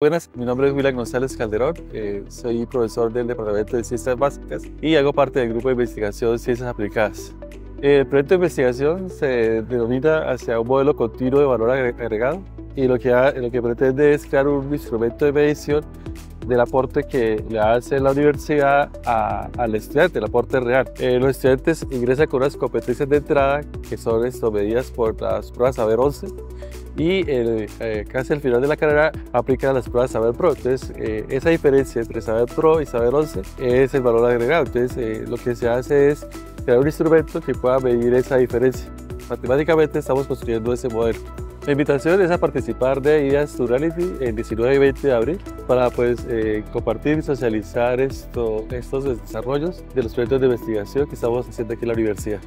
Buenas, mi nombre es William González Calderón, eh, soy profesor del Departamento de Ciencias Básicas y hago parte del grupo de investigación Ciencias Aplicadas. El proyecto de investigación se denomina hacia un modelo continuo de valor agregado y lo que, lo que pretende es crear un instrumento de medición del aporte que le hace la universidad al estudiante, el aporte real. Eh, los estudiantes ingresan con unas competencias de entrada que son medidas por las pruebas Saber 11 y eh, casi al final de la carrera aplican las pruebas Saber Pro. Entonces, eh, esa diferencia entre Saber Pro y Saber 11 es el valor agregado. Entonces, eh, lo que se hace es crear un instrumento que pueda medir esa diferencia. Matemáticamente estamos construyendo ese modelo. La invitación es a participar de Ideas Plurality el 19 y 20 de abril para pues, compartir y socializar esto, estos desarrollos de los proyectos de investigación que estamos haciendo aquí en la universidad.